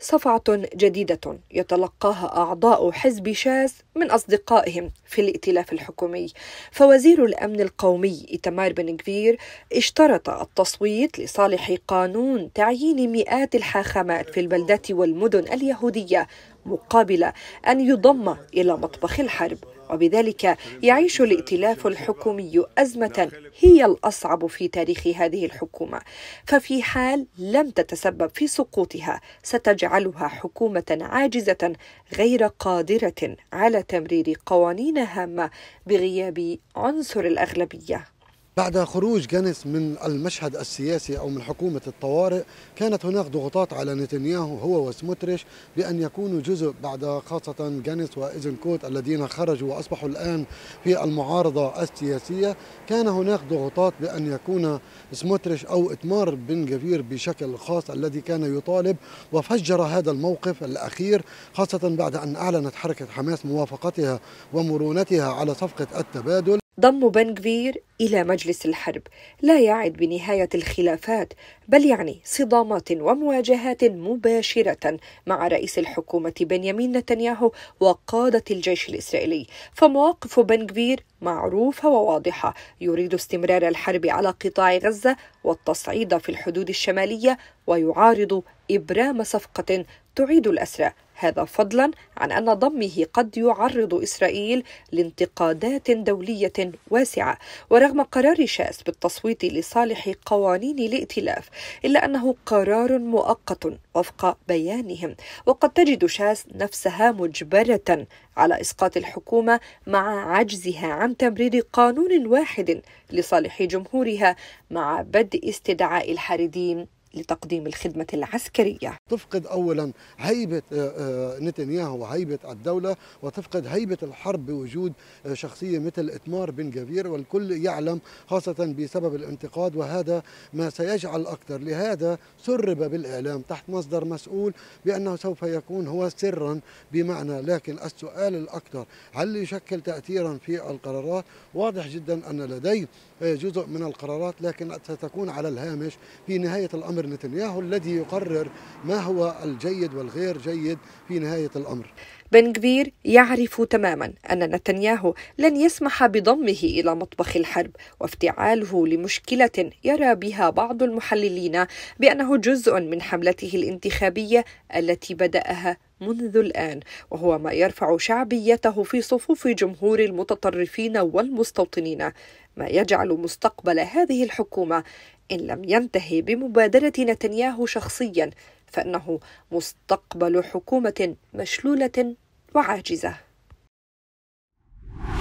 صفعة جديدة يتلقاها أعضاء حزب شاس من أصدقائهم في الائتلاف الحكومي. فوزير الأمن القومي إتمار بن كفير اشترط التصويت لصالح قانون تعيين مئات الحاخامات في البلدات والمدن اليهودية مقابل أن يضم إلى مطبخ الحرب. وبذلك يعيش الائتلاف الحكومي أزمة هي الأصعب في تاريخ هذه الحكومة. ففي حال لم تتسبب في سقوطها ستجعلها حكومة عاجزة غير قادرة على تمرير قوانين هامة بغياب عنصر الأغلبية. بعد خروج جانس من المشهد السياسي أو من حكومة الطوارئ كانت هناك ضغوطات على نتنياهو هو وسموتريش بأن يكونوا جزء بعد خاصة جانس وإيزنكوت الذين خرجوا وأصبحوا الآن في المعارضة السياسية. كان هناك ضغوطات بأن يكون سموتريش أو إتمار بن جفير بشكل خاص الذي كان يطالب وفجر هذا الموقف الأخير خاصة بعد أن أعلنت حركة حماس موافقتها ومرونتها على صفقة التبادل. ضم بنغفير إلى مجلس الحرب. لا يعد بنهاية الخلافات بل يعني صدامات ومواجهات مباشرة مع رئيس الحكومة بنيامين نتنياهو وقادة الجيش الإسرائيلي. فمواقف بنغفير معروفة وواضحة. يريد استمرار الحرب على قطاع غزة والتصعيد في الحدود الشمالية ويعارض إبرام صفقة تعيد الأسرى. هذا فضلا عن أن ضمه قد يعرض إسرائيل لانتقادات دولية واسعة ورغم قرار شاس بالتصويت لصالح قوانين الائتلاف إلا أنه قرار مؤقت وفق بيانهم. وقد تجد شاس نفسها مجبرة على إسقاط الحكومة مع عجزها عن تمرير قانون واحد لصالح جمهورها مع بدء استدعاء الحاردين لتقديم الخدمة العسكرية. تفقد أولا هيبة آه، آه، نتنياهو وهيبة الدولة وتفقد هيبة الحرب بوجود آه، شخصية مثل إتمار بن جفير والكل يعلم خاصة بسبب الانتقاد وهذا ما سيجعل أكثر لهذا سرب بالإعلام تحت مصدر مسؤول بأنه سوف يكون هو سرا بمعنى. لكن السؤال الأكثر هل يشكل تأثيرا في القرارات؟ واضح جدا أن لدي جزء من القرارات لكن ستكون على الهامش في نهاية الأمر نتنياهو الذي يقرر ما هو الجيد والغير جيد في نهاية الأمر. بن كبير يعرف تماما أن نتنياهو لن يسمح بضمه إلى مطبخ الحرب وافتعاله لمشكلة يرى بها بعض المحللين بأنه جزء من حملته الانتخابية التي بدأها منذ الآن وهو ما يرفع شعبيته في صفوف جمهور المتطرفين والمستوطنين. ما يجعل مستقبل هذه الحكومة إن لم ينتهي بمبادرة نتنياهو شخصيا فإنه مستقبل حكومة مشلولة وعاجزة.